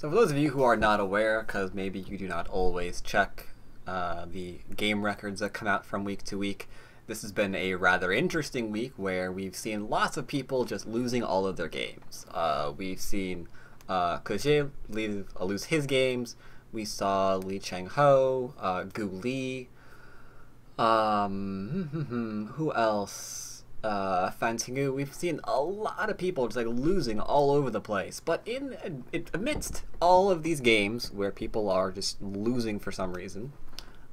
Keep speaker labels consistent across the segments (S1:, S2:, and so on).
S1: So for those of you who are not aware, because maybe you do not always check uh, the game records that come out from week to week, this has been a rather interesting week where we've seen lots of people just losing all of their games. Uh, we've seen uh, Ke Jie leave, uh, lose his games. We saw Lee Chang Ho, uh, Gu Li. Um, who else? Uh, Fan Tingyu, we've seen a lot of people just like losing all over the place. But in amidst all of these games where people are just losing for some reason,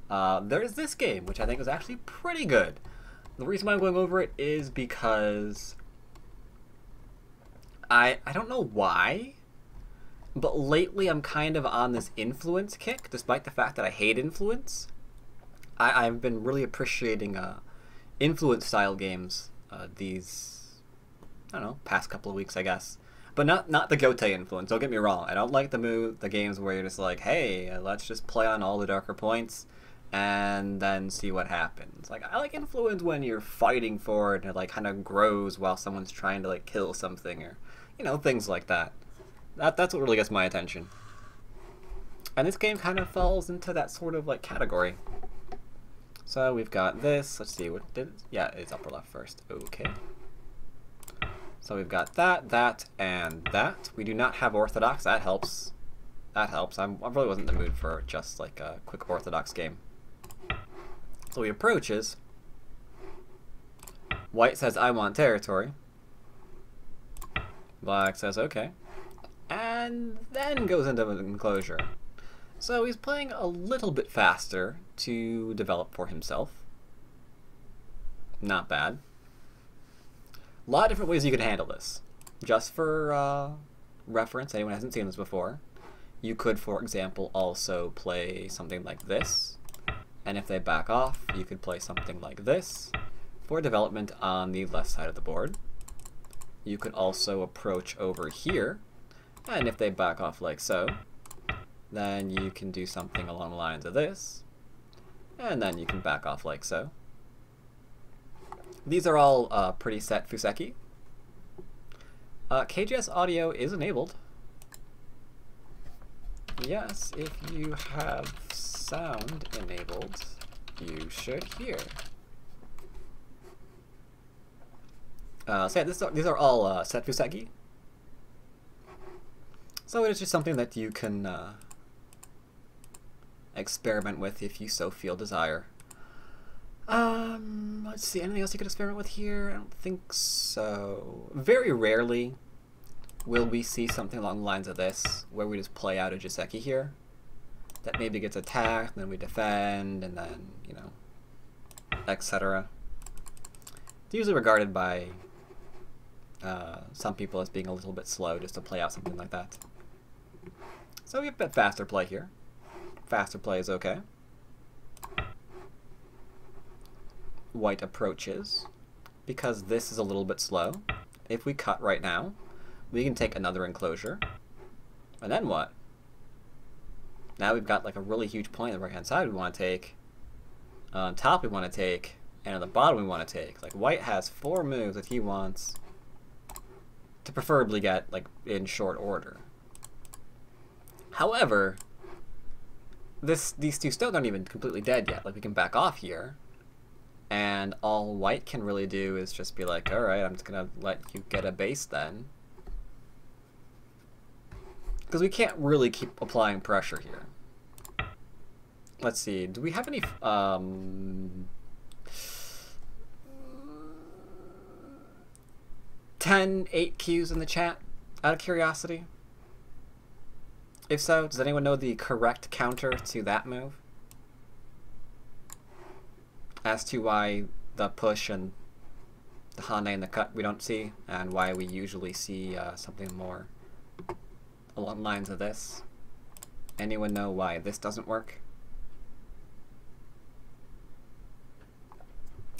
S1: uh, there's this game which I think is actually pretty good. The reason why I'm going over it is because I I don't know why, but lately I'm kind of on this influence kick, despite the fact that I hate influence. I, I've been really appreciating uh, influence style games uh, these I don't know past couple of weeks, I guess. But not not the Gote influence. Don't get me wrong. I don't like the move the games where you're just like, hey, let's just play on all the darker points and then see what happens. Like I like influence when you're fighting for it and it like kind of grows while someone's trying to like kill something or you know things like that. That that's what really gets my attention. And this game kind of falls into that sort of like category. So we've got this. Let's see what did. Yeah, it's upper left first. Okay. So we've got that, that, and that. We do not have orthodox. That helps. That helps. I'm, I really wasn't in the mood for just like a quick orthodox game. So he approaches. White says, I want territory. Black says, okay. And then goes into an enclosure. So he's playing a little bit faster to develop for himself. Not bad. A lot of different ways you could handle this. Just for uh, reference, anyone hasn't seen this before, you could, for example, also play something like this. And if they back off, you could play something like this for development on the left side of the board. You could also approach over here, and if they back off like so, then you can do something along the lines of this, and then you can back off like so. These are all uh, pretty set Fuseki. Uh, KGS audio is enabled. Yes, if you have sound enabled, you should hear. Uh, so yeah, this these are all uh, set Fuseki. So it's just something that you can uh, experiment with if you so feel desire. Um, let's see, anything else you could experiment with here? I don't think so. Very rarely will we see something along the lines of this, where we just play out a Joseki here. That maybe gets attacked, and then we defend, and then, you know, etc. It's usually regarded by uh, some people as being a little bit slow just to play out something like that. So we have a bit faster play here faster play is okay. White approaches. Because this is a little bit slow, if we cut right now, we can take another enclosure. And then what? Now we've got like a really huge point on the right hand side we want to take. Uh, on top we want to take. And on the bottom we want to take. Like white has four moves that he wants to preferably get like in short order. However, this these two still aren't even completely dead yet. Like we can back off here, and all white can really do is just be like, all right, I'm just gonna let you get a base then, because we can't really keep applying pressure here. Let's see. Do we have any um? 10 8 Qs in the chat out of curiosity? If so, does anyone know the correct counter to that move? As to why the push and the Hane and the cut we don't see, and why we usually see uh, something more along the lines of this. Anyone know why this doesn't work?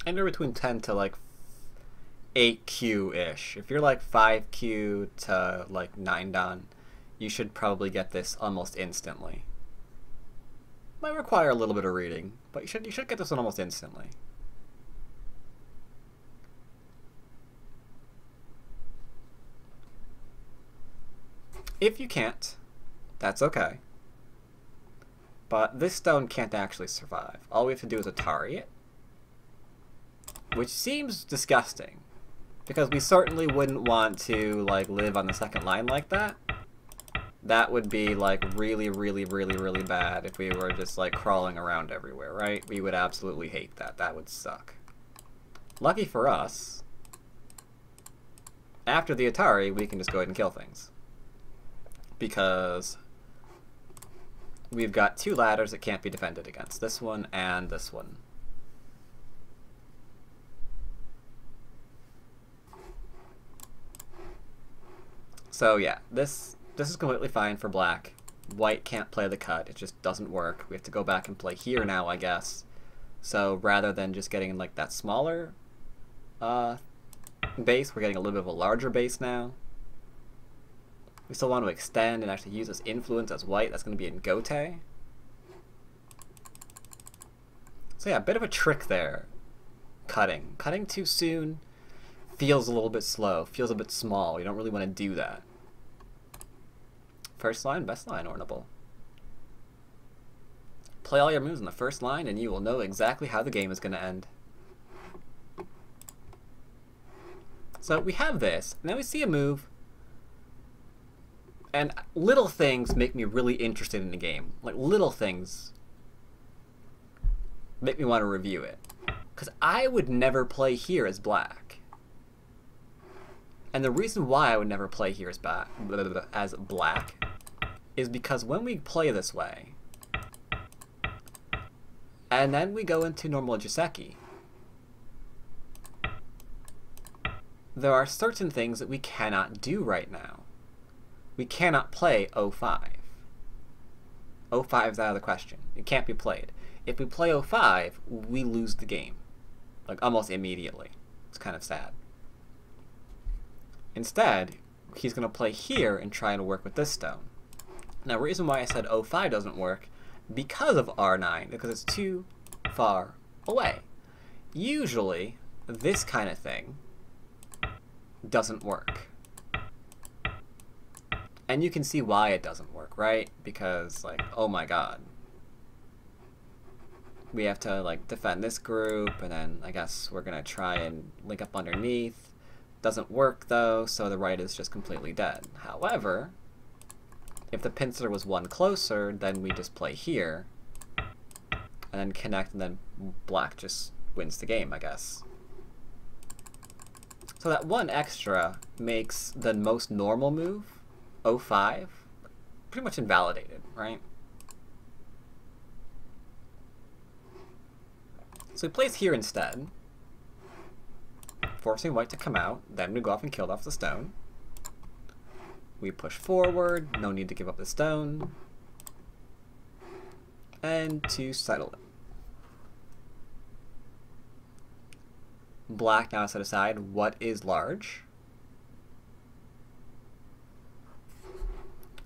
S1: Anywhere between 10 to like 8Q-ish. If you're like 5Q to like 9 Dan, you should probably get this almost instantly. Might require a little bit of reading, but you should you should get this one almost instantly. If you can't, That's okay. But this stone can't actually survive. All we have to do is Atari it. Which seems disgusting. Because we certainly wouldn't want to, like, live on the second line like that. That would be, like, really, really, really, really bad if we were just, like, crawling around everywhere, right? We would absolutely hate that. That would suck. Lucky for us, after the Atari, we can just go ahead and kill things. Because we've got two ladders that can't be defended against. This one and this one. So yeah, this this is completely fine for black. White can't play the cut, it just doesn't work. We have to go back and play here now, I guess. So rather than just getting like that smaller uh, base, we're getting a little bit of a larger base now. We still want to extend and actually use this influence as white. That's going to be in Gote. So yeah, a bit of a trick there. Cutting. Cutting too soon feels a little bit slow, feels a bit small. You don't really want to do that. First line, best line, Ornable. Play all your moves in the first line and you will know exactly how the game is going to end. So we have this, and then we see a move, and little things make me really interested in the game. Like, little things make me want to review it. Because I would never play here as black. And the reason why I would never play here as, ba as black is because when we play this way, and then we go into normal Joseki, there are certain things that we cannot do right now. We cannot play O5. O5 is out of the question. It can't be played. If we play O5, we lose the game. Like, almost immediately. It's kind of sad. Instead, he's going to play here and try and work with this stone. Now, the reason why I said O5 doesn't work, because of R9, because it's too far away. Usually, this kind of thing doesn't work. And you can see why it doesn't work, right? Because, like, oh my god. We have to, like, defend this group, and then I guess we're gonna try and link up underneath. Doesn't work, though, so the right is just completely dead. However, if the pincer was one closer, then we just play here, and then connect, and then black just wins the game, I guess. So that one extra makes the most normal move, O5, pretty much invalidated, right? So he plays here instead, forcing white to come out, then we go off and kill off the stone. We push forward, no need to give up the stone, and to settle it. Black now set aside what is large.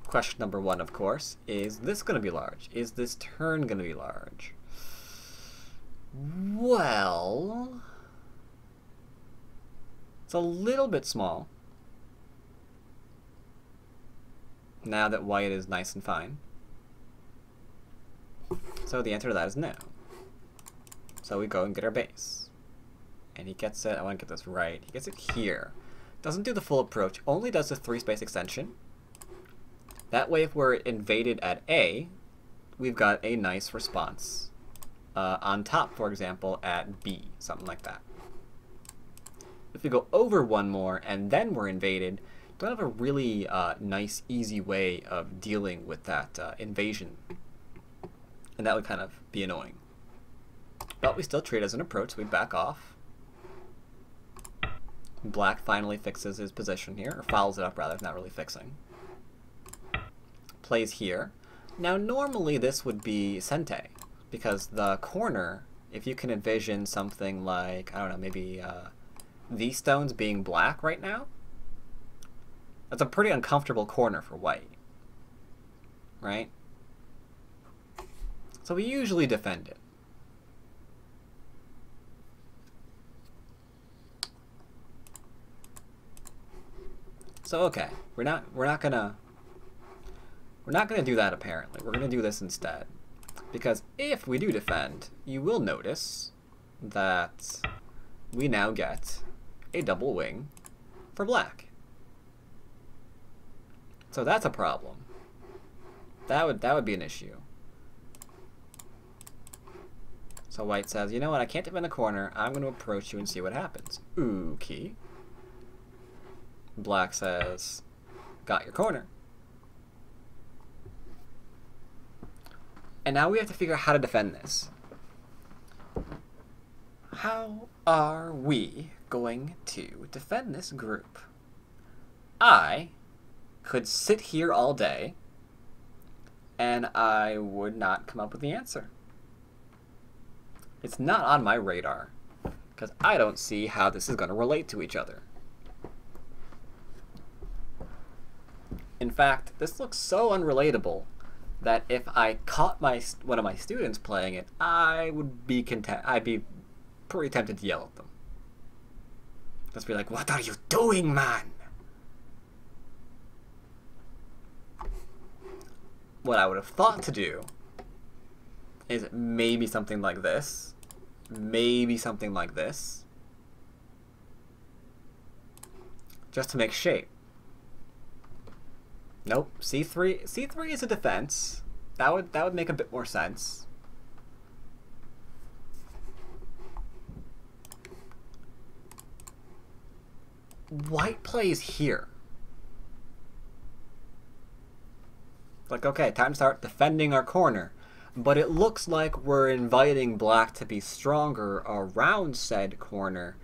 S1: Question number one, of course, is this going to be large? Is this turn going to be large? Well, it's a little bit small. Now that white is nice and fine. So the answer to that is no. So we go and get our base and he gets it, I want to get this right, he gets it here. Doesn't do the full approach, only does the three space extension. That way if we're invaded at A, we've got a nice response. Uh, on top, for example, at B, something like that. If we go over one more and then we're invaded, don't have a really uh, nice, easy way of dealing with that uh, invasion. And that would kind of be annoying. But we still treat as an approach, we back off. Black finally fixes his position here, or fouls it up rather, not really fixing. Plays here. Now normally this would be Sente, because the corner, if you can envision something like, I don't know, maybe uh, these stones being black right now, that's a pretty uncomfortable corner for white. Right? So we usually defend it. So okay, we're not we're not gonna We're not to do that apparently. We're to do this instead. Because if we do defend, you will notice that we now get a double wing for black. So that's a problem. That would that would be an issue. So white says, you know what, I can't defend the corner. I'm going to approach you and see what happens. Ooh, key. Black says, got your corner. And now we have to figure out how to defend this. How are we going to defend this group? I could sit here all day and I would not come up with the answer. It's not on my radar because I don't see how this is going to relate to each other. In fact, this looks so unrelatable that if I caught my one of my students playing it, I would be content. I'd be pretty tempted to yell at them. Just be like, "What are you doing, man?" What I would have thought to do is maybe something like this, maybe something like this, just to make shape. Nope. C3 C3 is a defense. That would that would make a bit more sense. White plays here. Like, okay, time to start defending our corner. But it looks like we're inviting black to be stronger around said corner,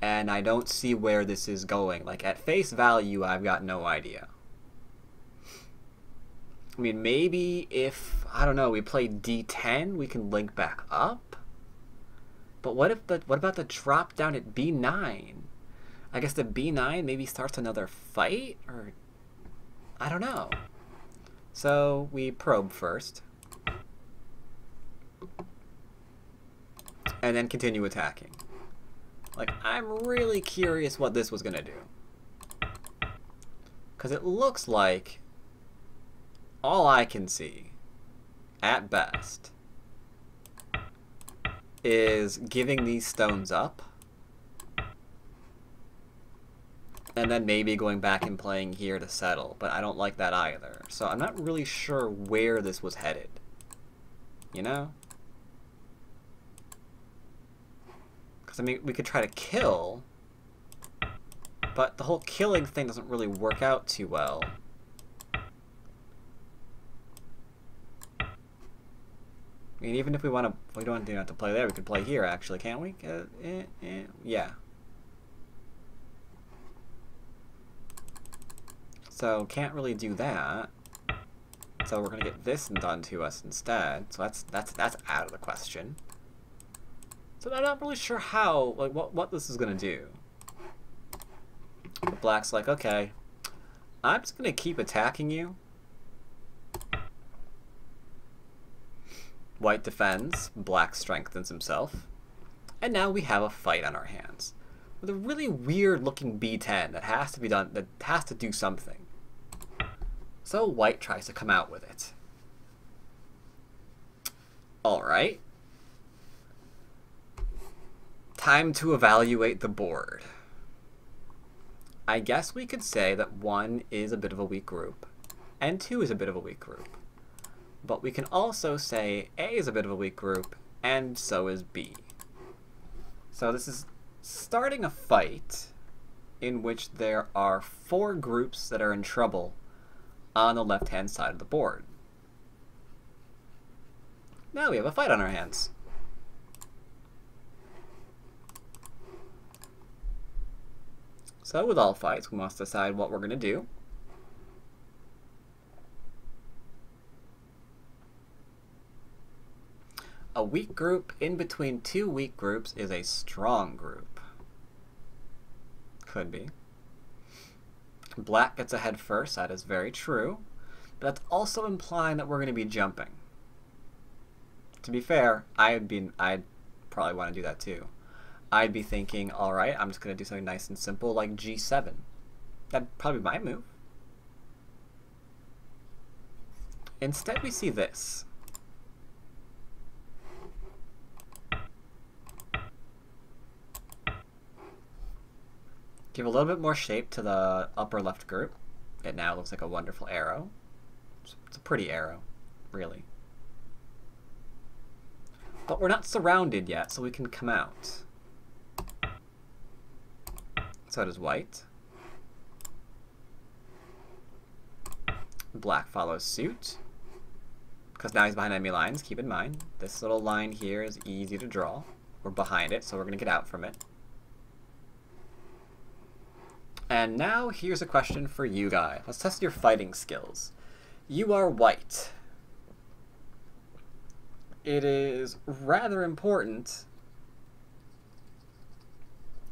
S1: and I don't see where this is going. Like, at face value, I've got no idea. I mean, maybe if, I don't know, we play d10, we can link back up? But what if the, what about the drop down at b9? I guess the b9 maybe starts another fight? Or, I don't know. So, we probe first. And then continue attacking. Like, I'm really curious what this was gonna do. Because it looks like all I can see, at best, is giving these stones up. And then maybe going back and playing here to settle, but I don't like that either. So I'm not really sure where this was headed. You know? Because, I mean, we could try to kill, but the whole killing thing doesn't really work out too well. I mean, even if we want to, we don't have to play there. We could play here, actually, can't we? Uh, eh, eh, yeah. So can't really do that. So we're gonna get this done to us instead. So that's that's that's out of the question. So I'm not really sure how, like, what what this is gonna do. But Black's like, okay, I'm just gonna keep attacking you White defends, black strengthens himself, and now we have a fight on our hands with a really weird looking b10 that has to be done that has to do something. So white tries to come out with it. Alright. Time to evaluate the board. I guess we could say that 1 is a bit of a weak group, and 2 is a bit of a weak group. But we can also say A is a bit of a weak group, and so is B. So this is starting a fight in which there are four groups that are in trouble on the left-hand side of the board. Now we have a fight on our hands. So with all fights, we must decide what we're going to do. A weak group in between two weak groups is a strong group. Could be. Black gets ahead first, that is very true. But that's also implying that we're going to be jumping. To be fair, I'd be I'd probably want to do that too. I'd be thinking, all right, I'm just going to do something nice and simple like G7. That'd probably be my move. Instead, we see this. Give a little bit more shape to the upper left group. It now looks like a wonderful arrow. It's a pretty arrow, really. But we're not surrounded yet, so we can come out. So does white. Black follows suit. Because now he's behind enemy lines, keep in mind. This little line here is easy to draw. We're behind it, so we're going to get out from it. And now here's a question for you guys. Let's test your fighting skills. You are white. It is rather important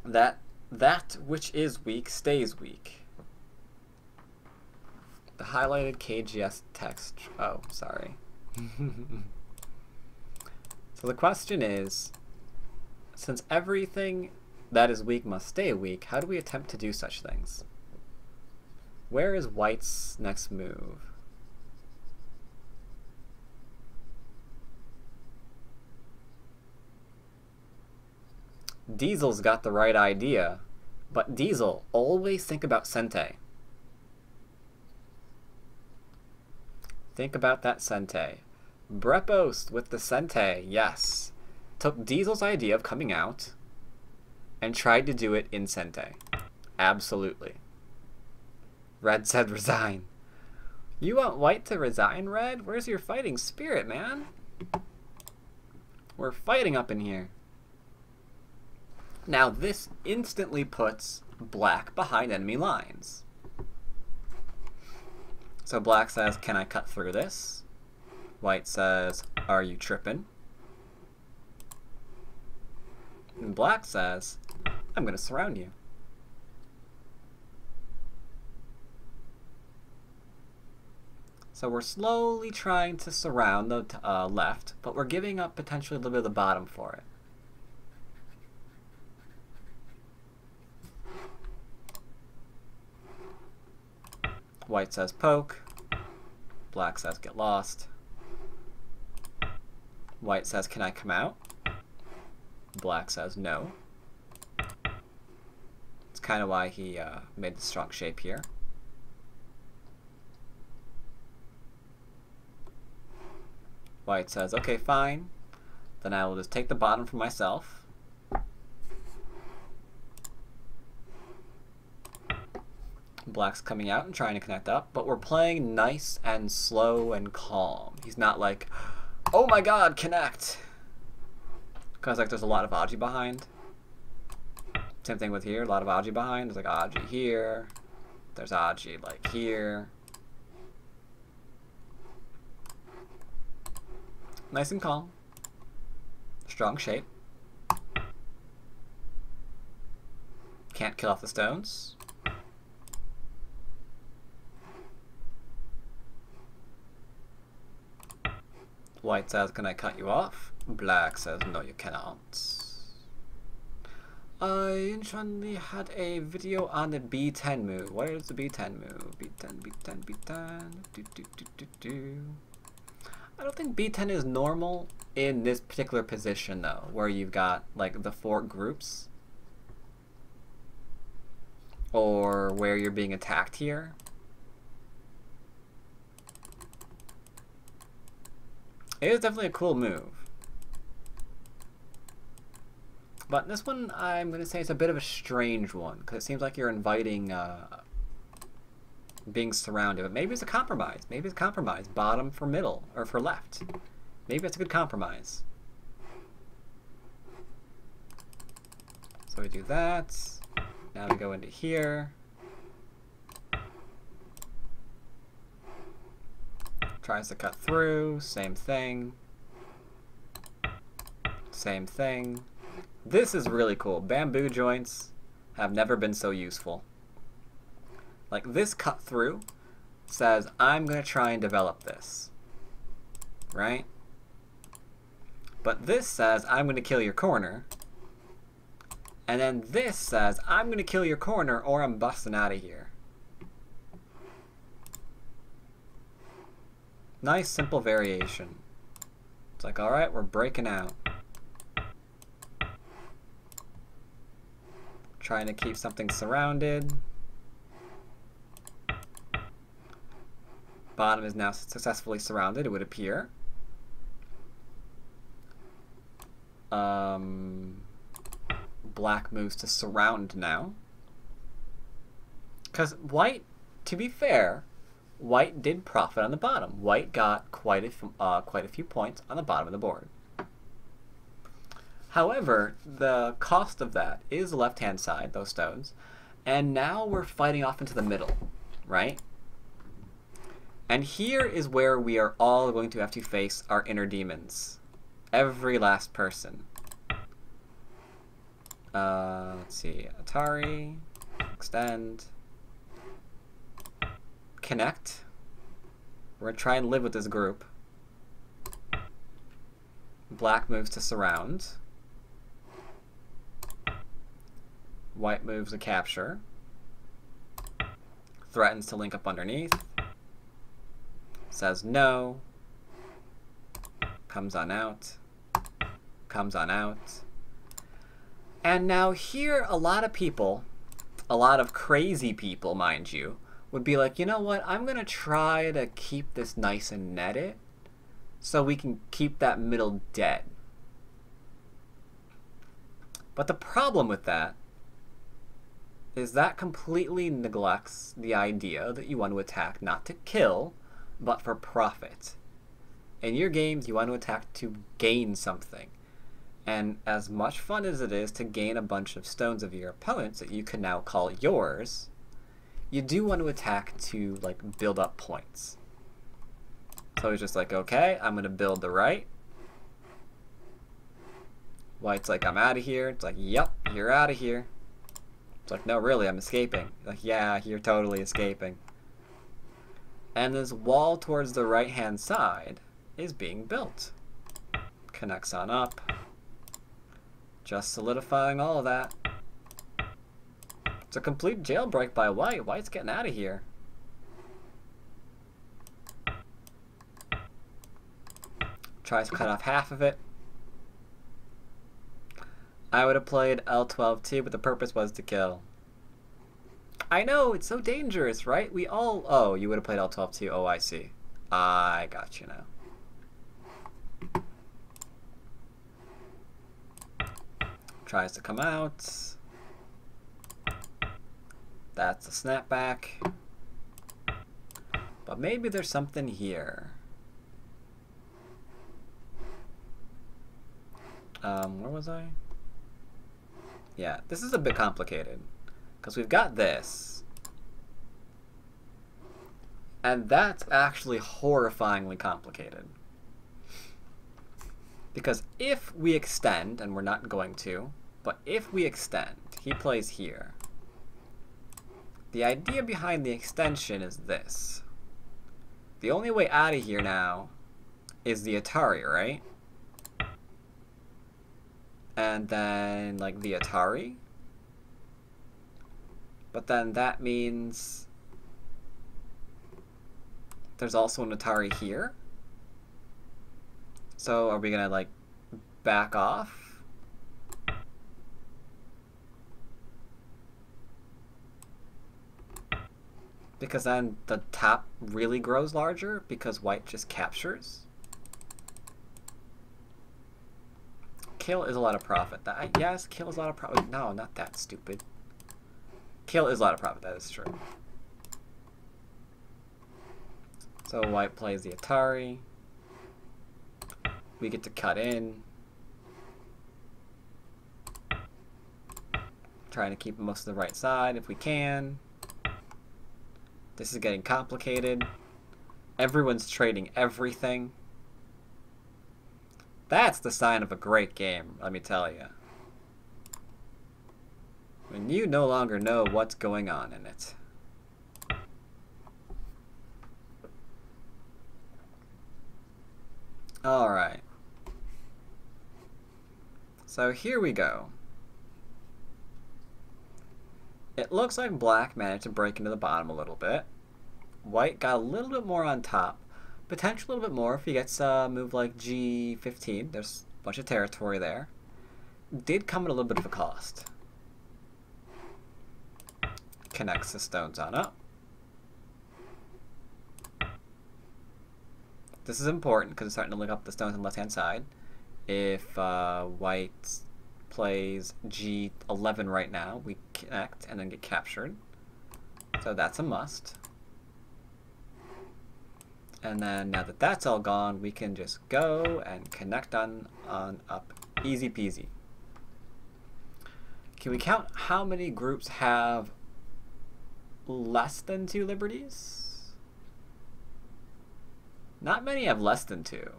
S1: that that which is weak stays weak. The highlighted KGS text. Oh, sorry. so the question is, since everything that is weak must stay weak, how do we attempt to do such things? Where is white's next move? Diesel's got the right idea, but Diesel, always think about Sente. Think about that Sente. Brepost with the Sente, yes. Took Diesel's idea of coming out and tried to do it in Sente. Absolutely. Red said resign. You want White to resign, Red? Where's your fighting spirit, man? We're fighting up in here. Now this instantly puts black behind enemy lines. So black says, can I cut through this? White says, are you tripping? And black says, I'm going to surround you. So we're slowly trying to surround the uh, left, but we're giving up potentially a little bit of the bottom for it. White says poke. Black says get lost. White says can I come out? Black says no. Kind of why he uh, made the strong shape here. White says, okay, fine. Then I will just take the bottom for myself. Black's coming out and trying to connect up, but we're playing nice and slow and calm. He's not like, oh my god, connect! Because like there's a lot of Aji behind. Same thing with here, a lot of Aji behind. There's like Aji here. There's Aji like here. Nice and calm. Strong shape. Can't kill off the stones. White says, can I cut you off? Black says, no you cannot. I recently had a video on the B10 move. What is the B10 move? B10, B10, B10. Do, do, do, do, do. I don't think B10 is normal in this particular position though, where you've got like the four groups. Or where you're being attacked here. It is definitely a cool move. But this one, I'm going to say it's a bit of a strange one, because it seems like you're inviting uh, being surrounded. But maybe it's a compromise. Maybe it's a compromise. Bottom for middle, or for left. Maybe it's a good compromise. So we do that. Now we go into here. Tries to cut through. Same thing. Same thing. This is really cool. Bamboo joints have never been so useful. Like this cut through says, I'm going to try and develop this. Right? But this says, I'm going to kill your corner. And then this says, I'm going to kill your corner or I'm busting out of here. Nice, simple variation. It's like, alright, we're breaking out. Trying to keep something surrounded. Bottom is now successfully surrounded, it would appear. Um, black moves to surround now. Because white, to be fair, white did profit on the bottom. White got quite a, uh, quite a few points on the bottom of the board. However, the cost of that is the left-hand side, those stones, and now we're fighting off into the middle, right? And here is where we are all going to have to face our inner demons. Every last person. Uh, let's see. Atari. Extend. Connect. We're to try and live with this group. Black moves to surround. White moves a capture. Threatens to link up underneath says no, comes on out, comes on out. And now here, a lot of people, a lot of crazy people, mind you, would be like, you know what, I'm going to try to keep this nice and netted so we can keep that middle dead. But the problem with that is that completely neglects the idea that you want to attack not to kill, but for profit. In your games, you want to attack to gain something. And as much fun as it is to gain a bunch of stones of your opponents that you can now call yours, you do want to attack to like build up points. So he's just like, okay, I'm gonna build the right. White's like, I'm out of here. It's like, yep, you're out of here. It's like, no, really, I'm escaping. Like, yeah, you're totally escaping. And this wall towards the right-hand side is being built. Connects on up. Just solidifying all of that. It's a complete jailbreak by White. White's getting out of here. Tries to cut off half of it. I would have played L12T, but the purpose was to kill. I know, it's so dangerous, right? We all... Oh, you would have played L12T. Oh, I see. I got you now. Tries to come out. That's a snapback. But maybe there's something here. Um, where was I? Yeah, this is a bit complicated. Because we've got this. And that's actually horrifyingly complicated. Because if we extend, and we're not going to, but if we extend, he plays here. The idea behind the extension is this. The only way out of here now is the Atari, right? And then, like, the Atari but then that means there's also an Atari here. So are we gonna like back off? Because then the top really grows larger because white just captures. Kill is a lot of profit. That yes, kill is a lot of profit. No, not that stupid. Kill is a lot of profit, that is true. So white plays the Atari. We get to cut in. Trying to keep most of the right side if we can. This is getting complicated. Everyone's trading everything. That's the sign of a great game, let me tell you when you no longer know what's going on in it. Alright. So here we go. It looks like black managed to break into the bottom a little bit. White got a little bit more on top, Potentially a little bit more if he gets a move like G15. There's a bunch of territory there. Did come at a little bit of a cost. Connects the stones on up. This is important because it's starting to link up the stones on the left-hand side. If uh, white plays G11 right now, we connect and then get captured. So that's a must. And then now that that's all gone, we can just go and connect on, on up. Easy peasy. Can we count how many groups have less than two liberties? Not many have less than two.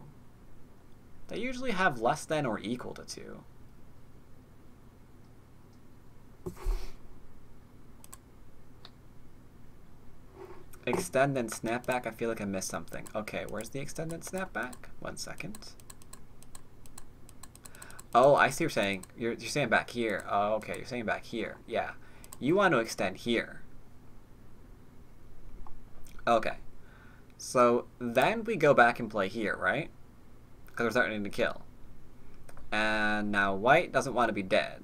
S1: They usually have less than or equal to two. Extend and snapback, I feel like I missed something. Okay, where's the extend and snapback? One second. Oh, I see what you're saying. You're, you're saying back here. Oh, okay, you're saying back here. Yeah. You want to extend here. Okay. So then we go back and play here, right? Because we're starting to kill. And now white doesn't want to be dead.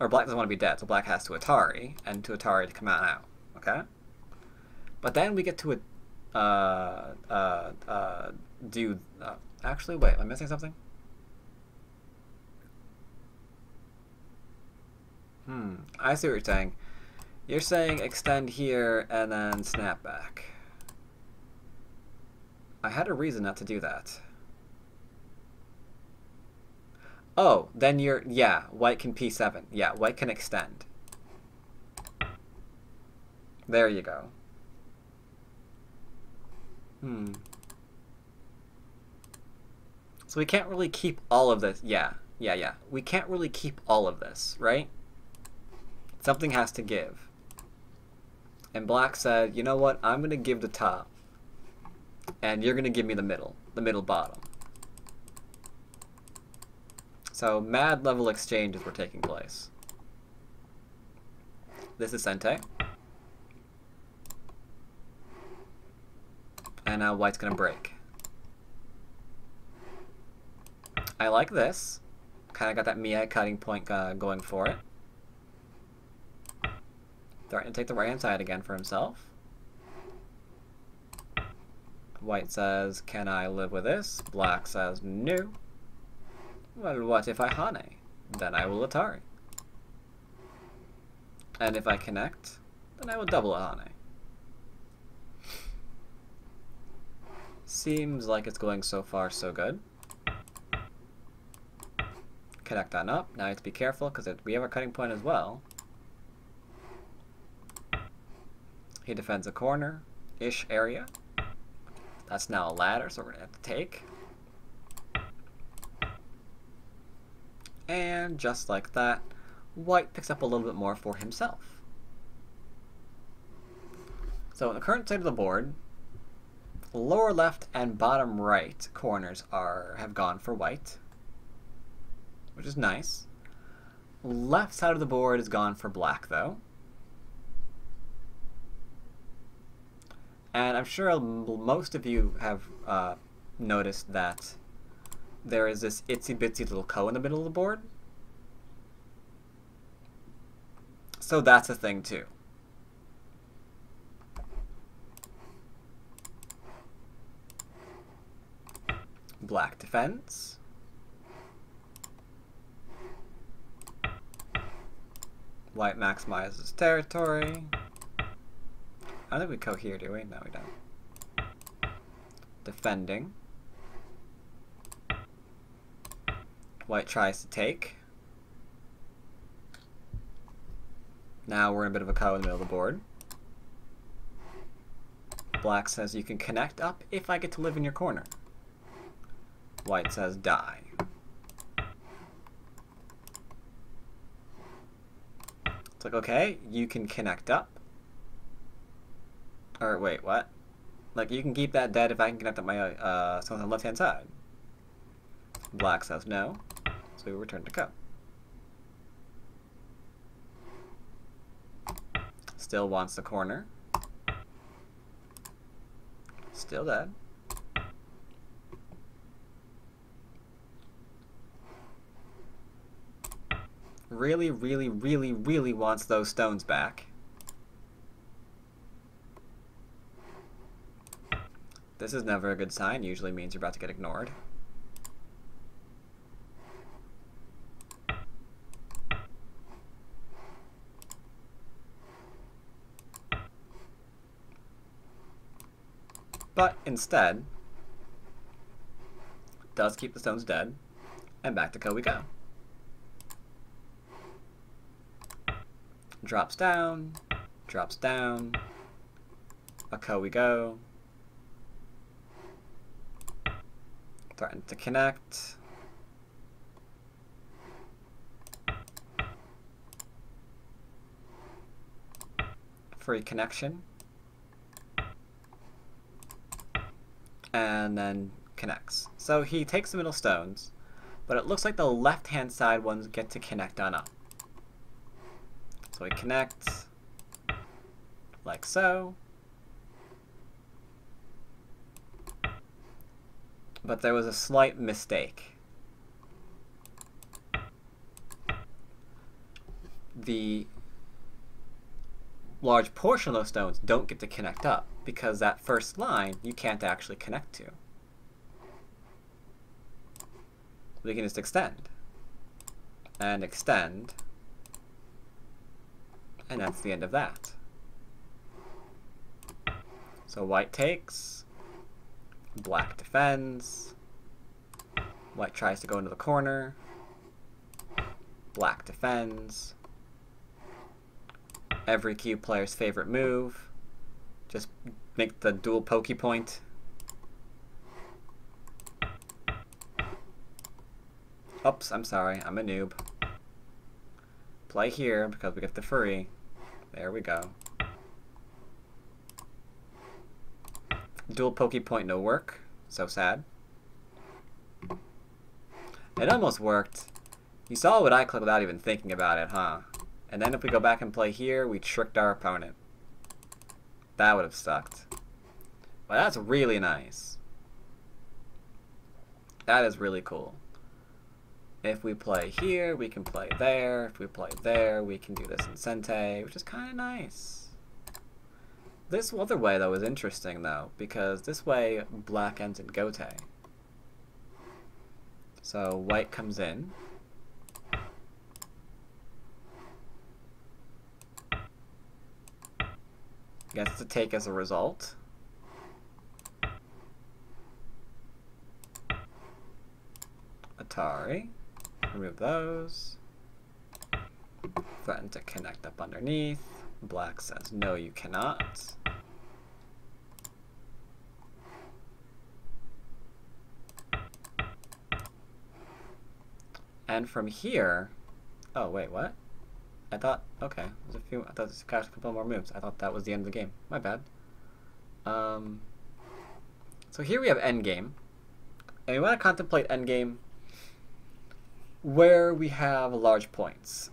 S1: Or black doesn't want to be dead, so black has to Atari, and to Atari to come out now. Okay? But then we get to a, uh, uh, uh, do, uh, actually, wait, am I missing something? Hmm, I see what you're saying. You're saying extend here and then snap back. I had a reason not to do that. Oh, then you're, yeah, white can P7. Yeah, white can extend. There you go. Hmm. So we can't really keep all of this. Yeah, yeah, yeah. We can't really keep all of this, right? Something has to give. And Black said, you know what? I'm going to give the top. And you're going to give me the middle. The middle bottom. So mad level exchanges were taking place. This is Sente. And now white's going to break. I like this. Kind of got that Miai cutting point uh, going for it. Threatening to take the right hand side again for himself. White says, can I live with this? Black says, no. Well, what if I Hane? Then I will Atari. And if I connect, then I will double Hane. Seems like it's going so far so good. Connect on up. Now you have to be careful because we have a cutting point as well. He defends a corner-ish area. That's now a ladder, so we're going to have to take. And just like that, white picks up a little bit more for himself. So in the current state of the board, lower left and bottom right corners are have gone for white, which is nice. Left side of the board is gone for black, though. And I'm sure most of you have uh, noticed that there is this itsy bitsy little ko in the middle of the board. So that's a thing too. Black defense. White maximizes territory. I think we cohere, do we? No, we don't. Defending. White tries to take. Now we're in a bit of a ko in the middle of the board. Black says you can connect up if I get to live in your corner. White says die. It's like, okay, you can connect up. Or wait, what? Like, you can keep that dead if I can connect up my, uh, on the left-hand side. Black says no, so we return to cup. Still wants the corner. Still dead. Really, really, really, really wants those stones back. This is never a good sign. Usually means you're about to get ignored. But instead, does keep the stones dead, and back to Ko we go. Drops down, drops down, a Ko we go. Threaten to connect. Free connection. and then connects. So he takes the middle stones, but it looks like the left-hand side ones get to connect on up. So he connects like so. But there was a slight mistake. The large portion of those stones don't get to connect up because that first line you can't actually connect to. We can just extend and extend and that's the end of that. So white takes, black defends, white tries to go into the corner, black defends, every kyu player's favorite move. Just make the dual pokey point. Oops, I'm sorry, I'm a noob. Play here because we get the free. There we go. Dual pokey point no work. So sad. It almost worked. You saw what I clicked without even thinking about it, huh? And then if we go back and play here, we tricked our opponent. That would have sucked. But that's really nice. That is really cool. If we play here, we can play there. If we play there, we can do this in Sente, which is kind of nice. This other way, though, is interesting, though, because this way, black ends in Gote. So white comes in, gets to take as a result. Atari. Remove those. Threaten to connect up underneath. Black says, no, you cannot. And from here, oh wait, what? I thought, okay, there's a few, I thought there's a couple more moves. I thought that was the end of the game. My bad. Um, so here we have endgame. And we want to contemplate endgame where we have large points.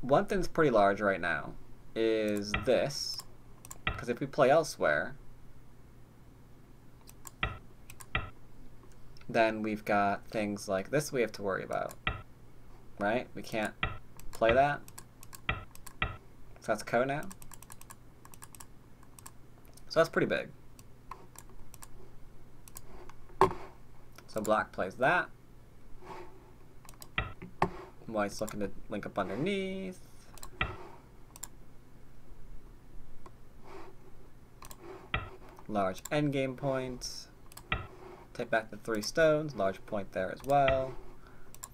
S1: One thing that's pretty large right now is this, because if we play elsewhere, then we've got things like this we have to worry about, right? We can't play that. So that's Ko now. So that's pretty big. So black plays that. White's looking to link up underneath. Large endgame point. Take back the three stones. Large point there as well.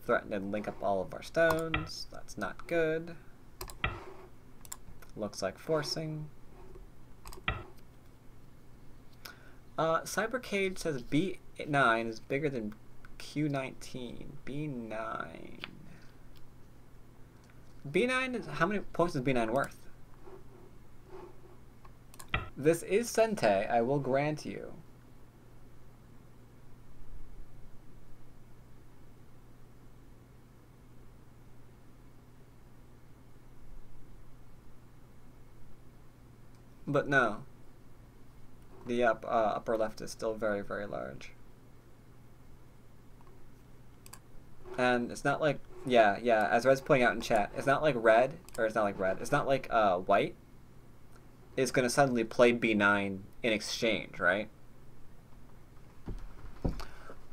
S1: Threaten and link up all of our stones. That's not good. Looks like forcing. Uh, Cybercage says B9 is bigger than Q19. B9. B9 is, how many points is B9 worth? This is Sente, I will grant you. But no. The up, uh, upper left is still very, very large. And it's not like, yeah, yeah, as Red's pointing out in chat, it's not like red, or it's not like red, it's not like uh, white is going to suddenly play b9 in exchange, right?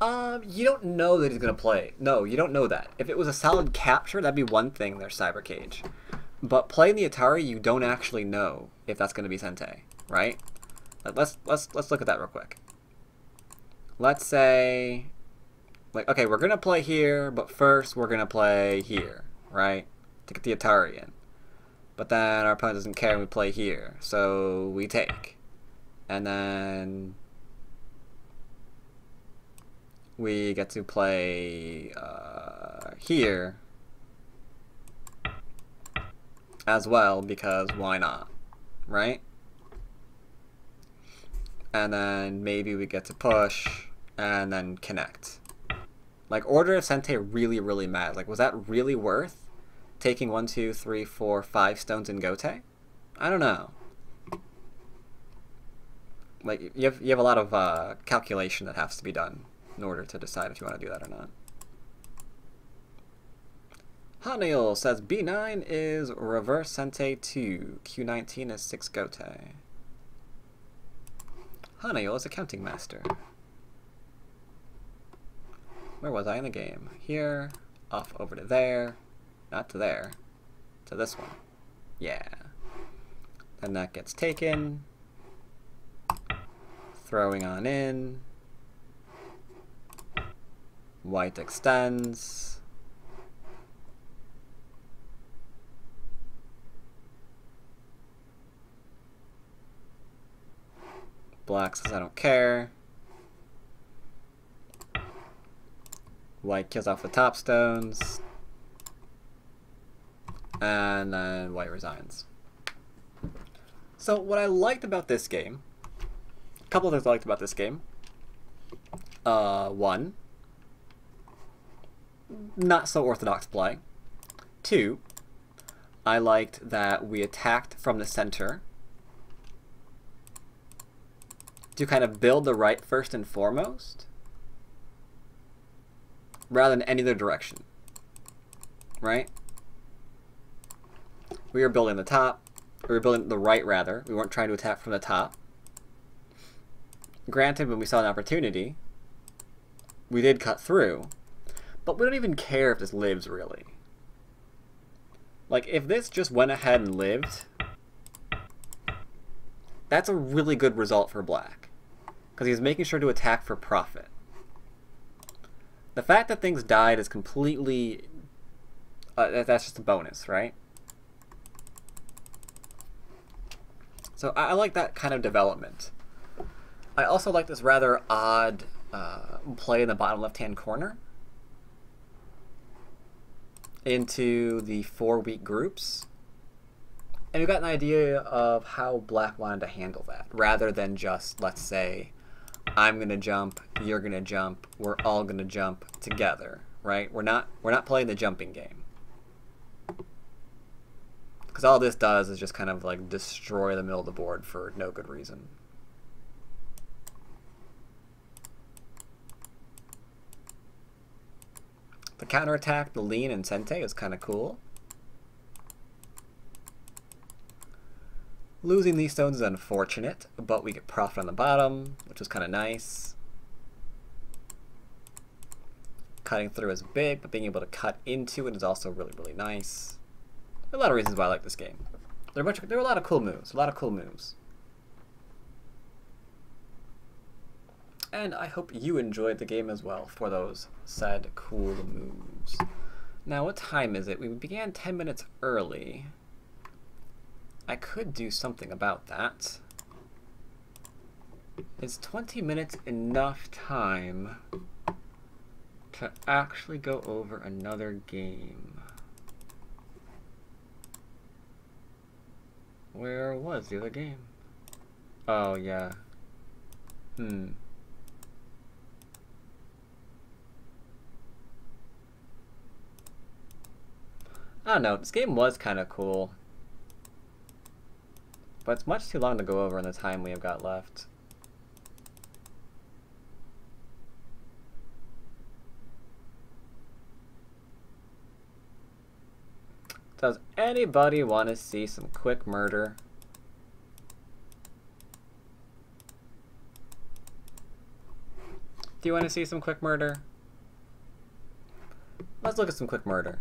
S1: Um, you don't know that he's going to play. No, you don't know that. If it was a solid capture, that'd be one thing there, Cyber Cage. But playing the Atari, you don't actually know if that's going to be Sente, right? Let's let's let's look at that real quick. Let's say like okay, we're going to play here, but first we're going to play here, right? To get the Atari in. But then our opponent doesn't care and we play here. So we take. And then we get to play uh, here as well because why not, right? And then maybe we get to push and then connect. Like Order of Sente really, really mad. Like was that really worth taking one, two, three, four, five stones in Gote? I don't know. Like you have you have a lot of uh, calculation that has to be done in order to decide if you want to do that or not. Hanail says B9 is reverse Sente 2, Q19 is 6 Gote. Hanail is a counting master. Where was I in the game? Here, off over to there, not to there. To this one. Yeah. Then that gets taken. Throwing on in. White extends. Black says I don't care. White kills off the top stones and then White resigns. So what I liked about this game, a couple of things I liked about this game. Uh, one, not so orthodox play. Two, I liked that we attacked from the center to kind of build the right first and foremost, rather than any other direction. Right? We were building the top. We were building the right, rather. We weren't trying to attack from the top. Granted, when we saw an opportunity, we did cut through. But we don't even care if this lives, really. Like, if this just went ahead and lived, that's a really good result for Black. Because he's making sure to attack for profit. The fact that things died is completely... Uh, that's just a bonus, right? So I, I like that kind of development. I also like this rather odd uh, play in the bottom left-hand corner into the four weak groups. And we got an idea of how Black wanted to handle that, rather than just, let's say, I'm gonna jump, you're gonna jump, we're all gonna jump together, right? We're not we're not playing the jumping game. Because all this does is just kind of like destroy the middle of the board for no good reason. The counterattack, the lean, and Sente is kind of cool. Losing these stones is unfortunate, but we get profit on the bottom, which is kind of nice. Cutting through is big, but being able to cut into it is also really, really nice a lot of reasons why I like this game. There are, there are a lot of cool moves. A lot of cool moves. And I hope you enjoyed the game as well for those said cool moves. Now, what time is it? We began 10 minutes early. I could do something about that. Is 20 minutes enough time to actually go over another game? Where was the other game? Oh, yeah. Hmm. I don't know, this game was kind of cool but it's much too long to go over in the time we have got left. Does anybody want to see some quick murder? Do you want to see some quick murder? Let's look at some quick murder.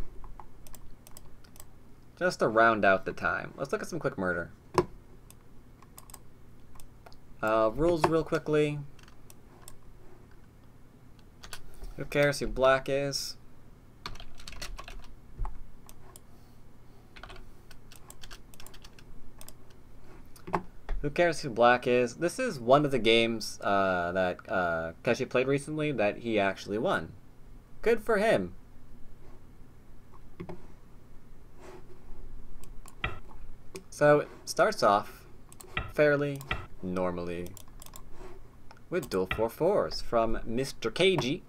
S1: Just to round out the time, let's look at some quick murder. Uh, rules real quickly. Who cares who black is? Who cares who Black is? This is one of the games uh, that uh, Ke Jie played recently that he actually won. Good for him. So it starts off fairly normally with dual 4-4s from Mr. Ke Jie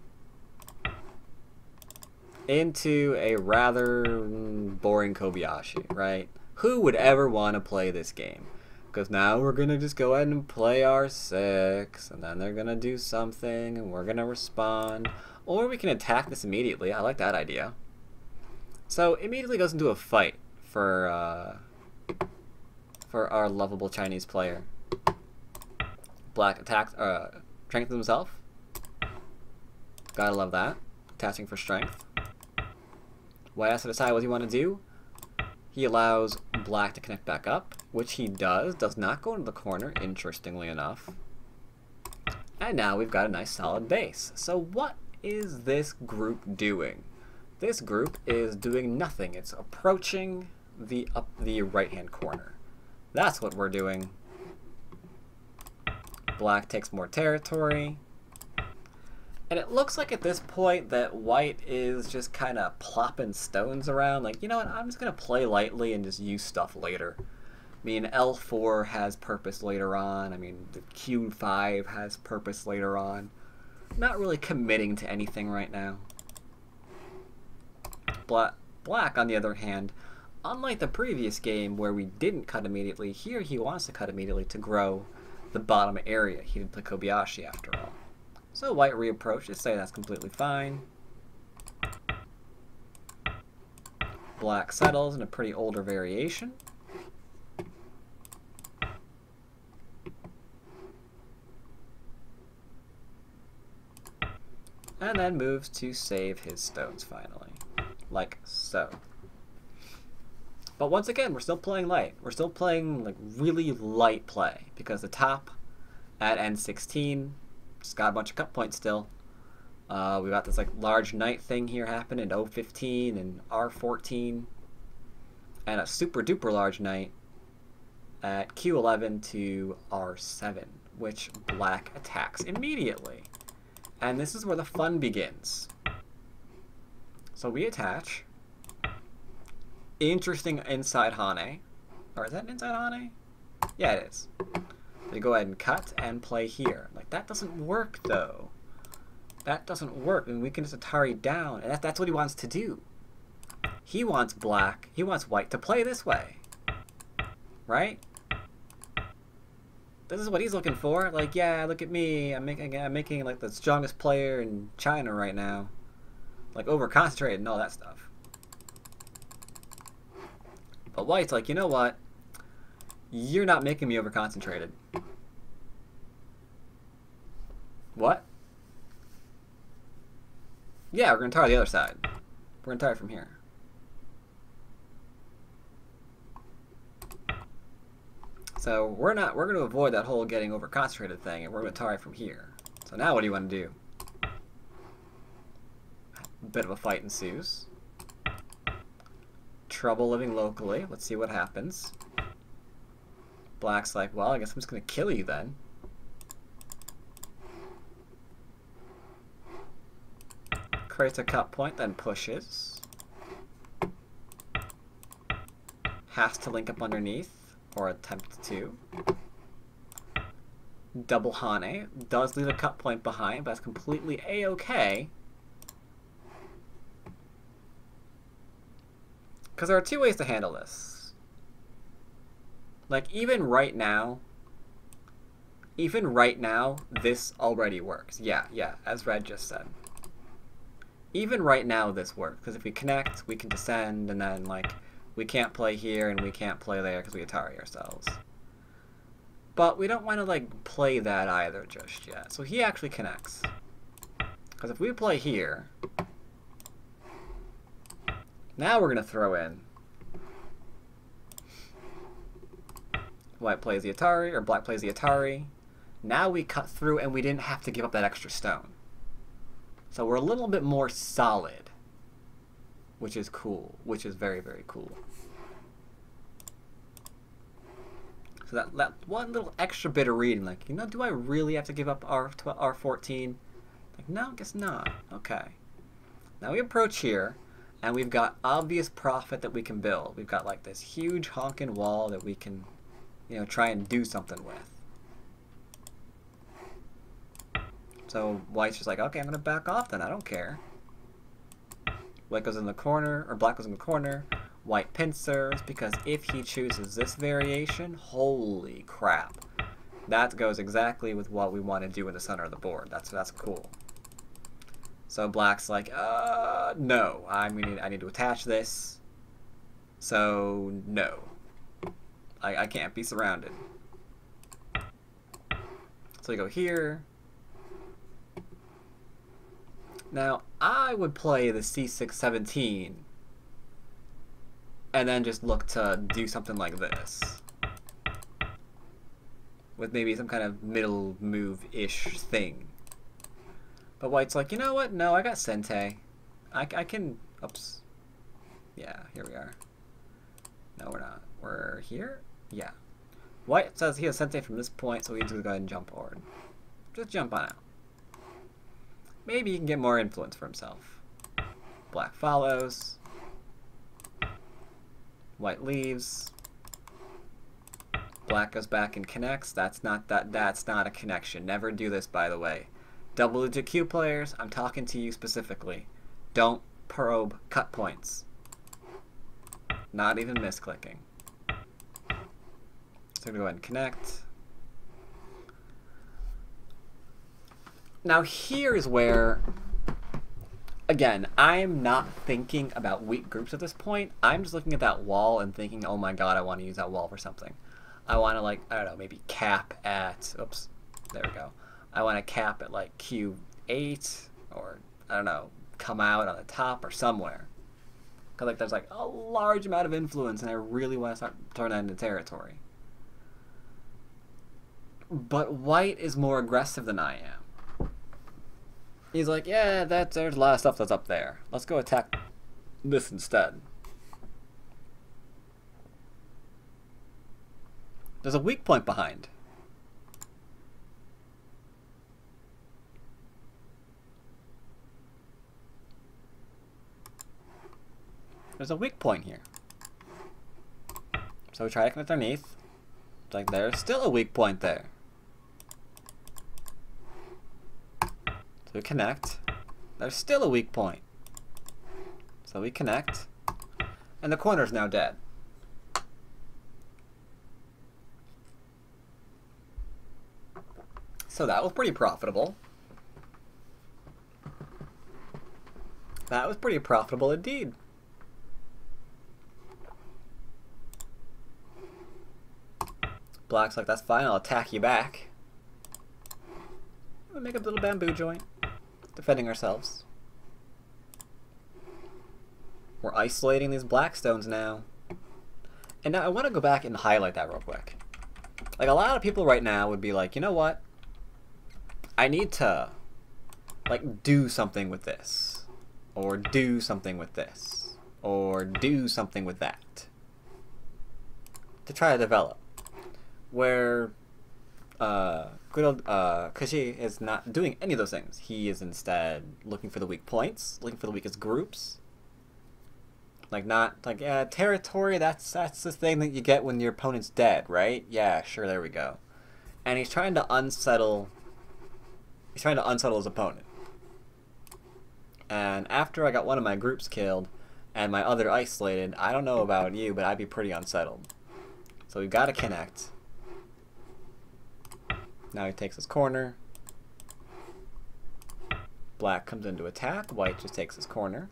S1: into a rather boring Kobayashi, right? Who would ever want to play this game? Because now we're going to just go ahead and play our six, and then they're going to do something, and we're going to respond. Or we can attack this immediately. I like that idea. So immediately goes into a fight for uh, for our lovable Chinese player. Black attacks, uh, strengthens himself. Gotta love that. Attaching for strength. White has to decide what he want to do. He allows black to connect back up, which he does. Does not go into the corner, interestingly enough. And now we've got a nice solid base. So what is this group doing? This group is doing nothing. It's approaching the up the right-hand corner. That's what we're doing. Black takes more territory. And it looks like at this point that white is just kind of plopping stones around. Like, you know what, I'm just going to play lightly and just use stuff later. I mean, L4 has purpose later on. I mean, the Q5 has purpose later on. Not really committing to anything right now. Black, Black, on the other hand, unlike the previous game where we didn't cut immediately, here he wants to cut immediately to grow the bottom area. He didn't play Kobayashi after all. So white reapproaches, say that's completely fine. Black settles in a pretty older variation. And then moves to save his stones finally, like so. But once again, we're still playing light. We're still playing like really light play because the top at N16 just got a bunch of cut points still. Uh, we got this like large knight thing here happen in O15 and R14, and a super duper large knight at Q11 to R7, which black attacks immediately. And this is where the fun begins. So we attach. Interesting inside Hane. Or is that inside Hane? Yeah, it is. They go ahead and cut and play here. Like, that doesn't work, though. That doesn't work. I mean, we can just Atari down, and that, that's what he wants to do. He wants black, he wants white to play this way. Right? This is what he's looking for. Like, yeah, look at me. I'm making, I'm making like the strongest player in China right now. Like, over concentrated and all that stuff. But White's like, you know what? You're not making me over concentrated. What? Yeah, we're gonna tire the other side. We're gonna tire from here. So we're not we're gonna avoid that whole getting over concentrated thing and we're gonna tire from here. So now what do you want to do? A bit of a fight ensues. Trouble living locally. Let's see what happens. Black's like, well, I guess I'm just gonna kill you then. creates a cut point, then pushes. Has to link up underneath, or attempt to. Double Hane. Does leave a cut point behind, but that's completely a-okay. Because there are two ways to handle this. Like, even right now, even right now, this already works. Yeah, yeah, as Red just said even right now this works because if we connect we can descend and then like We can't play here and we can't play there because we Atari ourselves. But we don't want to like play that either just yet. So he actually connects. Because if we play here, now we're going to throw in white plays the Atari, or black plays the Atari. Now we cut through and we didn't have to give up that extra stone. So we're a little bit more solid, which is cool, which is very, very cool. So that, that one little extra bit of reading, like, you know, do I really have to give up R, R14? Like, no, I guess not. Okay. Now we approach here, and we've got obvious profit that we can build. We've got, like, this huge honking wall that we can, you know, try and do something with. So white's just like, okay, I'm going to back off then. I don't care. White goes in the corner, or black goes in the corner white pincers, because if he chooses this variation, holy crap. That goes exactly with what we want to do in the center of the board. That's that's cool. So black's like, uh, no, I mean, I need to attach this. So, no. I, I can't be surrounded. So we go here. Now, I would play the C617 and then just look to do something like this. With maybe some kind of middle move-ish thing. But White's like, you know what? No, I got Sente. I, I can... Oops. Yeah, here we are. No, we're not. We're here? Yeah. White says he has Sente from this point, so we need to go ahead and jump forward. Just jump on out. Maybe he can get more influence for himself. Black follows. White leaves. Black goes back and connects. That's not that that's not a connection. Never do this by the way. Double digit kyu players, I'm talking to you specifically. Don't probe cut points. Not even misclicking. So I'm gonna go ahead and connect. Now here is where again, I'm not thinking about weak groups at this point. I'm just looking at that wall and thinking, oh my god, I want to use that wall for something. I want to, like, I don't know, maybe cap at, oops, there we go. I want to cap at, like, Q8, or, I don't know, come out on the top or somewhere. Because, like, there's, like, a large amount of influence, and I really want to start turning that into territory. But white is more aggressive than I am. He's like, yeah, that's there's a lot of stuff that's up there. Let's go attack this instead. There's a weak point behind. There's a weak point here. So we try to connect underneath. It's like there's still a weak point there. So we connect. There's still a weak point. So we connect. And the corner is now dead. So that was pretty profitable. That was pretty profitable indeed. Black's like, that's fine, I'll attack you back. We'll make a little bamboo joint defending ourselves. We're isolating these blackstones now. And now I want to go back and highlight that real quick. Like, a lot of people right now would be like, you know what? I need to, like, do something with this. Or do something with this. Or do something with that. To try to develop. Where uh, good old uh, Ke Jie is not doing any of those things. He is instead looking for the weak points, looking for the weakest groups. Like not like yeah, territory. That's that's the thing that you get when your opponent's dead, right? Yeah, sure. There we go. And he's trying to unsettle. He's trying to unsettle his opponent. And after I got one of my groups killed, and my other isolated, I don't know about you, but I'd be pretty unsettled. So we've got to connect. Now he takes his corner. Black comes into attack. White just takes his corner.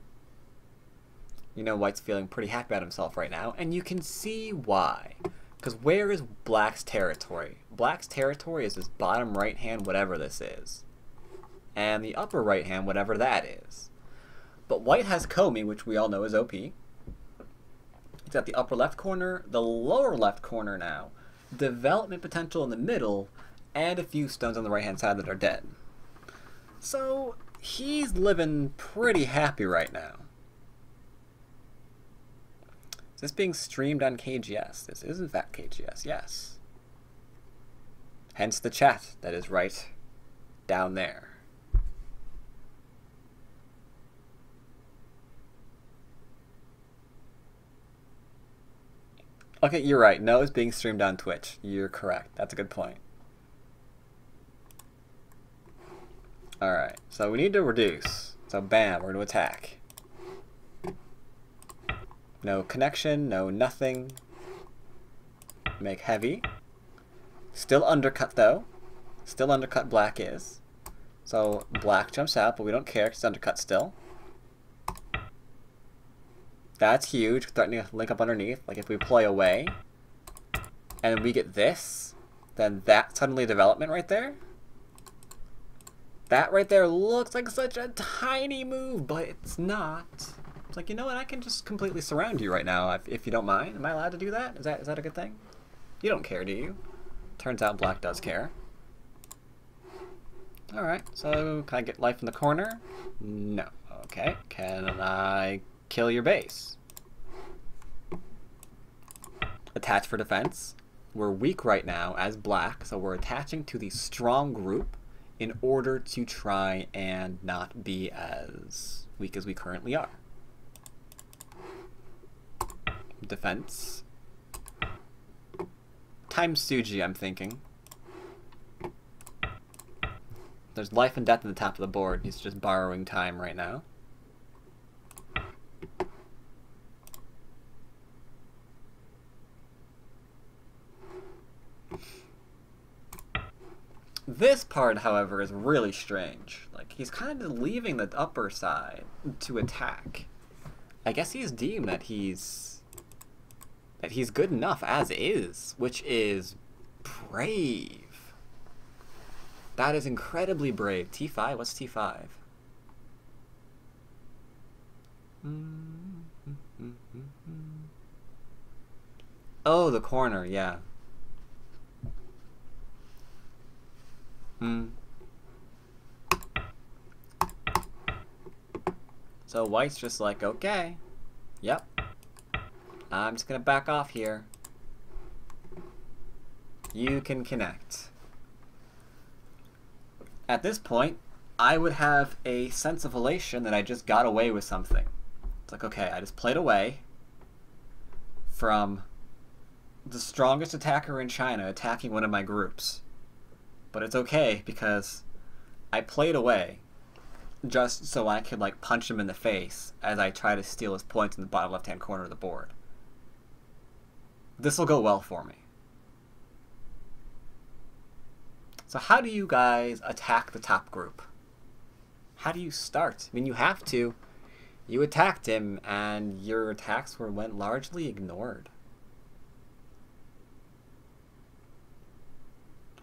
S1: you know White's feeling pretty happy about himself right now, and you can see why. Because where is Black's territory? Black's territory is this bottom right hand, whatever this is. And the upper right hand, whatever that is. But White has Komi, which we all know is OP. He's got the upper left corner, the lower left corner now, development potential in the middle, and a few stones on the right hand side that are dead. So he's living pretty happy right now. Is this being streamed on KGS? This is in fact KGS, yes. Hence the chat that is right down there. Okay, you're right. No, it's being streamed on Twitch. You're correct. That's a good point. Alright, so we need to reduce. So bam, we're going to attack. No connection, no nothing. Make heavy. Still undercut though. Still undercut black is. So black jumps out, but we don't care because it's undercut still. That's huge, threatening to link up underneath. Like if we play away, and we get this, then that suddenly development right there. That right there looks like such a tiny move, but it's not. It's like, you know what, I can just completely surround you right now if, if you don't mind. Am I allowed to do that? Is that is that a good thing? You don't care, do you? Turns out black does care. Alright, so can I get life in the corner? No. Okay, can I kill your base? Attach for defense. We're weak right now as black, so we're attaching to the strong group in order to try and not be as weak as we currently are. Defense. Tesuji, I'm thinking. There's life and death at the top of the board. He's just borrowing time right now. This part, however, is really strange. Like, he's kind of leaving the upper side to attack. I guess he's deemed that he's... that he's good enough as is, which is brave. That is incredibly brave. T5? What's T5? Mm-hmm. Oh, the corner, yeah. Hmm. So White's just like, okay, yep, I'm just gonna back off here. You can connect. At this point, I would have a sense of elation that I just got away with something. It's like, okay, I just played away from the strongest attacker in China attacking one of my groups. But it's okay because I played away just so I could like punch him in the face as I try to steal his points in the bottom left hand corner of the board. This will go well for me. So how do you guys attack the top group? How do you start? I mean, you have to. You attacked him, and your attacks were went largely ignored.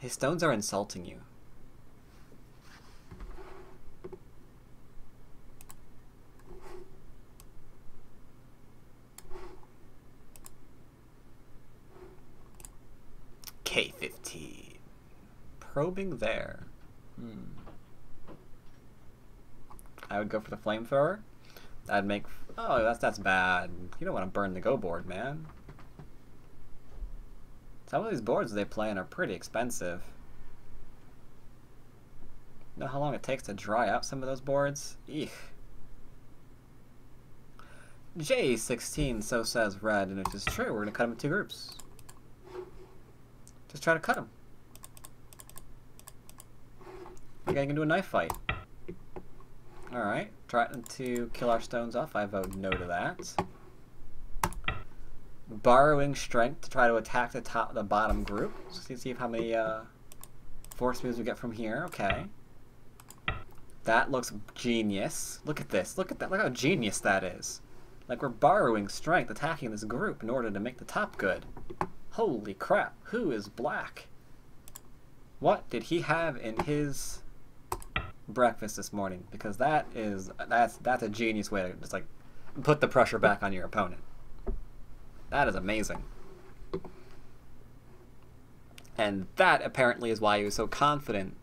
S1: His stones are insulting you. K15. Probing there. Hmm. I would go for the flamethrower. That'd make... Oh, that's, that's bad. You don't want to burn the go board, man. Some of these boards they play in are pretty expensive. Know how long it takes to dry out some of those boards? Eek. J16 so says red, and if it's true, we're gonna cut them in two groups. Just try to cut them. Okay, I can do a knife fight. Alright, trying to kill our stones off. I vote no to that borrowing strength to try to attack the top, the bottom group. So see how many uh, force moves we get from here. Okay. That looks genius. Look at this. Look at that. Look how genius that is. Like we're borrowing strength attacking this group in order to make the top good. Holy crap, who is black? What did he have in his breakfast this morning? Because that is that's that's a genius way to just like put the pressure back on your opponent. That is amazing. And that apparently is why he was so confident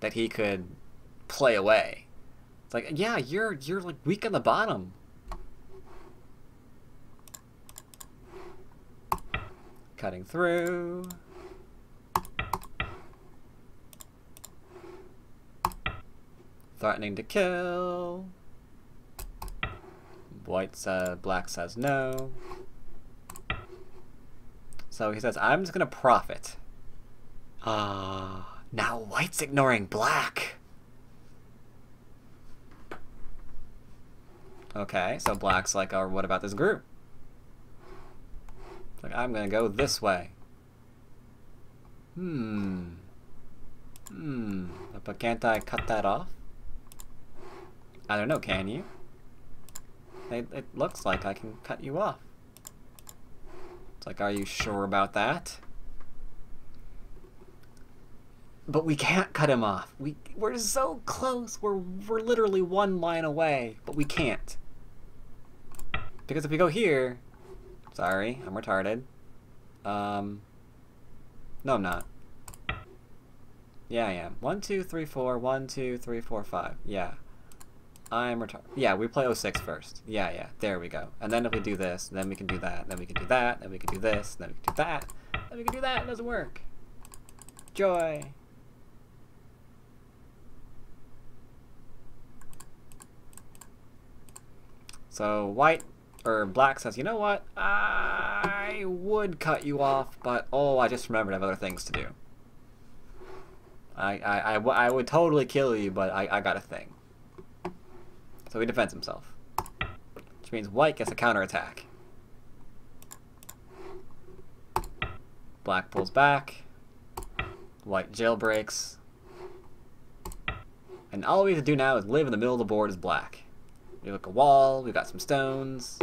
S1: that he could play away. It's like, yeah, you're you're like weak on the bottom. Cutting through. Threatening to kill. White says, black says no. So he says, I'm just gonna profit. Ah, uh, now white's ignoring black. Okay, so black's like, oh, what about this group? Like, I'm gonna go this way. Hmm. Hmm. But can't I cut that off? I don't know, can you? It, it looks like I can cut you off. Like, are you sure about that? But we can't cut him off. We we're so close. We're we're literally one line away, but we can't. Because if we go here, sorry, I'm retarded. Um, no, I'm not. Yeah, I am. One, two, three, four. One, two, three, four, five. Yeah. I'm retarded. Yeah, we play O6 first. Yeah, yeah. There we go. And then if we do this, then we can do that, then we can do that, then we can do this, then we can do that, then we can do that. It doesn't work. Joy. So white or black says, you know what? I would cut you off, but oh, I just remembered I have other things to do. I, I, I, I would totally kill you, but I, I got a thing. So he defends himself. Which means white gets a counterattack. Black pulls back. White jailbreaks. And all we have to do now is live in the middle of the board as black. We look a wall, we've got some stones.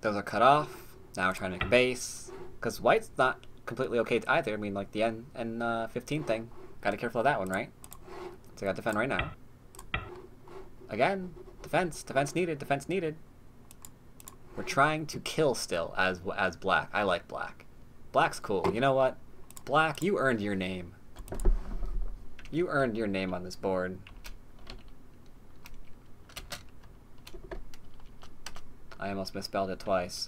S1: Those are cut off. Now we're trying to make a base. Because white's not completely okay either. I mean, like the N, N uh, 15 thing. Gotta be careful of that one, right? So I gotta defend right now. Again, defense. Defense needed. Defense needed. We're trying to kill still as as black. I like black. Black's cool. You know what? Black, you earned your name. You earned your name on this board. I almost misspelled it twice.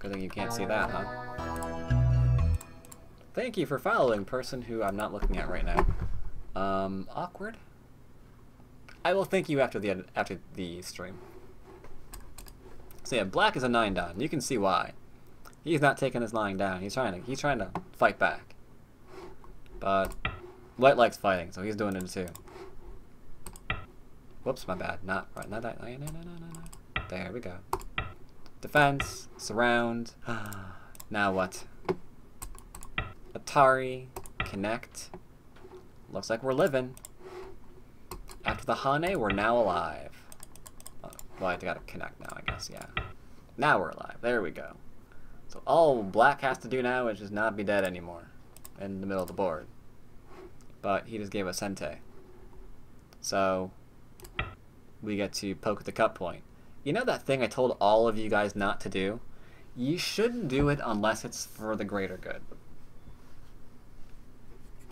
S1: Good thing you can't see that, huh? Thank you for following, person who I'm not looking at right now. Um, awkward? I will thank you after the after the stream. So yeah, black is a 9 dan. You can see why. He's not taking his lying down. He's trying to he's trying to fight back. But white likes fighting, so he's doing it too. Whoops, my bad. Not right. Not that. No, no, no, no. There we go. Defense, surround. Ah now what? Atari, connect. Looks like we're living. After the Hane, we're now alive. Oh, well, I gotta connect now, I guess, yeah. Now we're alive. There we go. So all black has to do now is just not be dead anymore in the middle of the board. But he just gave us Sente. So we get to poke at the cut point. You know that thing I told all of you guys not to do? You shouldn't do it unless it's for the greater good.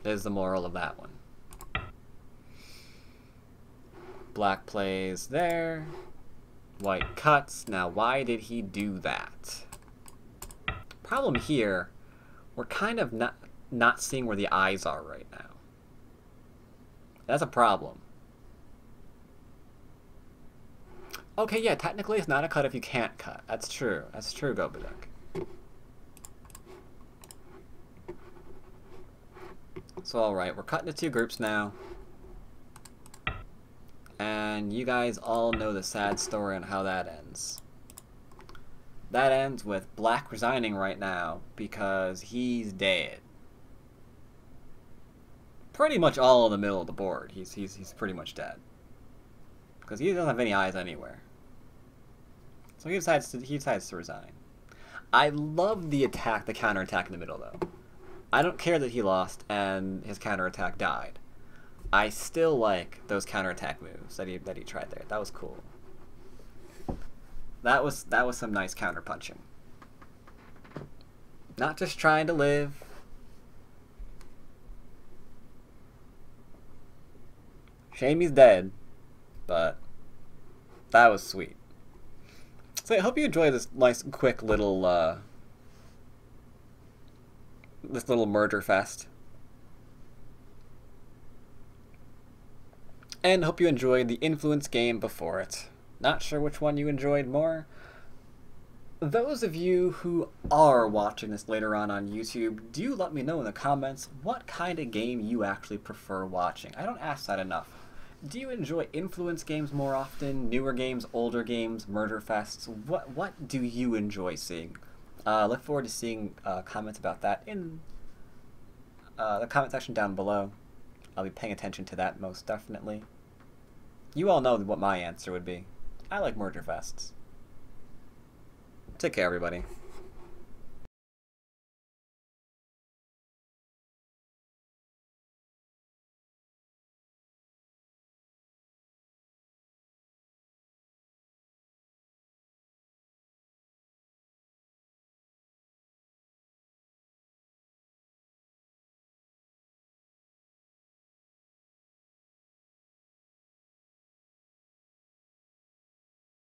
S1: Is the moral of that one. Black plays there. White cuts. Now, why did he do that? Problem here, we're kind of not, not seeing where the eyes are right now. That's a problem. Okay, yeah, technically it's not a cut if you can't cut. That's true. That's true, Gobaduk. So alright, we're cutting into two groups now. And you guys all know the sad story on how that ends. That ends with Black resigning right now because he's dead. pretty much all in the middle of the board. He's he's he's pretty much dead because he doesn't have any eyes anywhere. So he decides to he decides to resign. I love the attack, the counter attack in the middle though. I don't care that he lost and his counter attack died. I still like those counter attack moves that he that he tried there. That was cool. That was that was some nice counter punching. Not just trying to live. Shame he's dead, but that was sweet. So I hope you enjoy this nice, quick little, uh, this little murder fest. And hope you enjoyed the influence game before it. Not sure which one you enjoyed more. Those of you who are watching this later on on YouTube, do let me know in the comments what kind of game you actually prefer watching. I don't ask that enough. Do you enjoy influence games more often, newer games, older games, murder fests? What what do you enjoy seeing? Uh, look forward to seeing uh, comments about that in uh, the comment section down below. I'll be paying attention to that most definitely. You all know what my answer would be. I like murder fests. Take care, everybody.